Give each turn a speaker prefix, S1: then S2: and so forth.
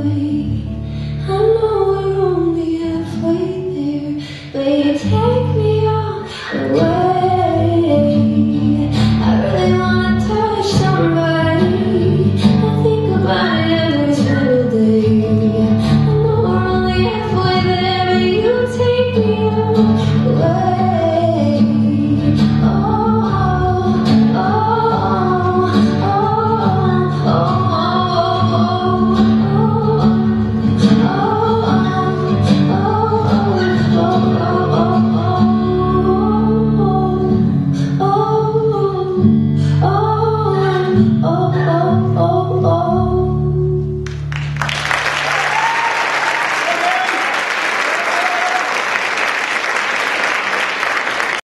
S1: away.